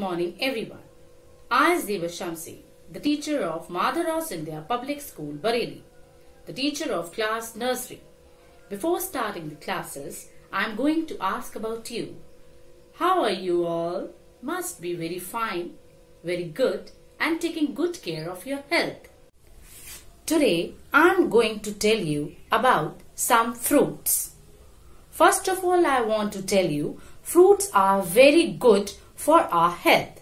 morning everyone. I am Zeva Shamsi, the teacher of Madhavrao Scindia Public School, Bareilly, the teacher of class nursery. Before starting the classes, I am going to ask about you. How are you all? Must be very fine, very good and taking good care of your health. Today, I am going to tell you about some fruits. First of all, I want to tell you fruits are very good for our health.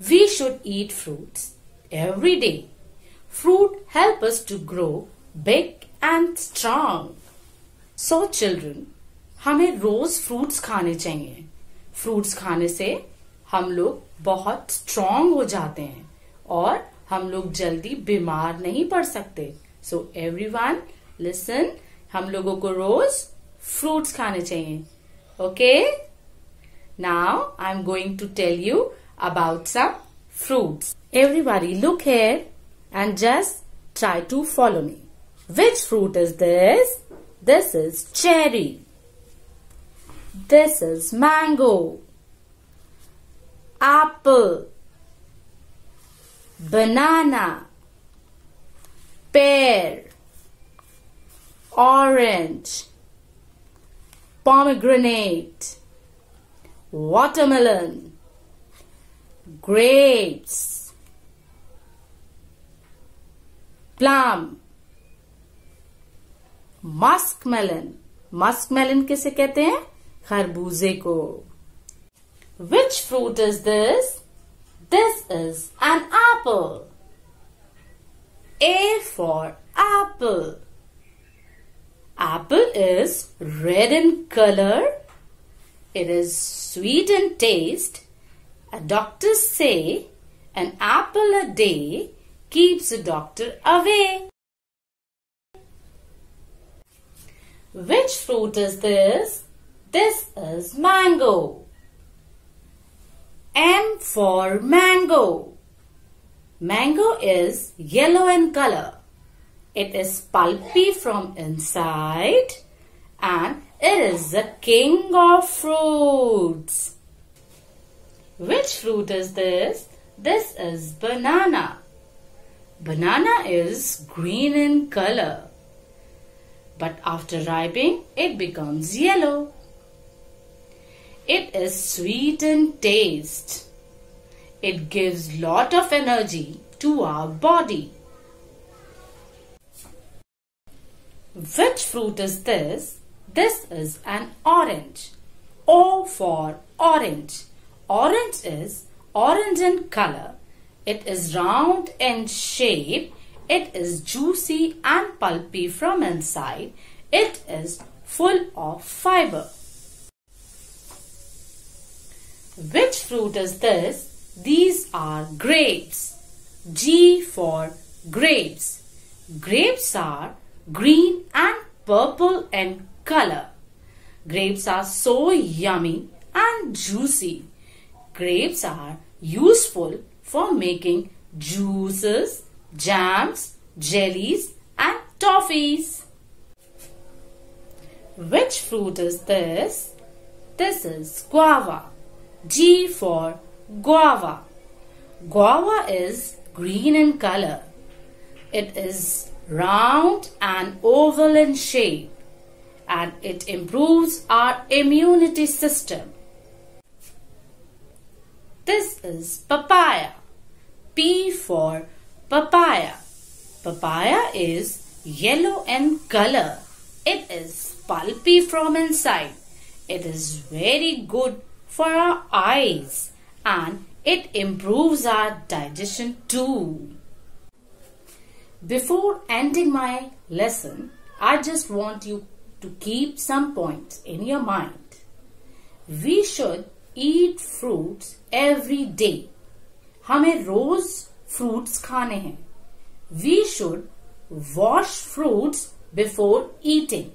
We should eat fruits every day. Fruit help us to grow big and strong. So children, हमें रोज fruits खाने चाहिए fruits खाने से हम लोग बहुत strong हो जाते हैं और हम लोग जल्दी बीमार नहीं पड़ सकते सो एवरी वन लिसन हम लोगों को रोज फ्रूट्स खाने चाहिए okay Now I am going to tell you about some fruits. Everybody look here and just try to follow me. Which fruit is this? This is cherry. This is mango. Apple. Banana. Pear. Orange. Pomegranate watermelon, grapes, plum, muskmelon. Muskmelon किसे कहते हैं खरबूजे को Which fruit is this? This is an apple. A for apple. Apple is red in color. it is sweet in taste. Doctors say an apple a day keeps the doctor away. Which fruit is this? This is mango. M for mango. Mango is yellow in color. It is pulpy from inside and it is the king of fruits. Which fruit is this? This is banana. Banana is green in color. But after ripening, it becomes yellow. It is sweet in taste. It gives lot of energy to our body. Which fruit is this? This is an orange. O for orange. Orange is orange in color. It is round in shape. It is juicy and pulpy from inside. It is full of fiber. Which fruit is this? These are grapes. G for grapes. Grapes are green and purple in color. Grapes are so yummy and juicy. Grapes are useful for making juices, jams, jellies and toffees. Which fruit is this? This is guava. G for guava. Guava is green in color. It is round and oval in shape and it improves our immunity system. This is papaya. P for papaya. Papaya is yellow in color. It is pulpy from inside. It is very good for our eyes and it improves our digestion too. Before ending my lesson, I just want you to keep some points in your mind. We should eat fruits every day. हमें रोज fruits खाने हैं. We should wash fruits before eating.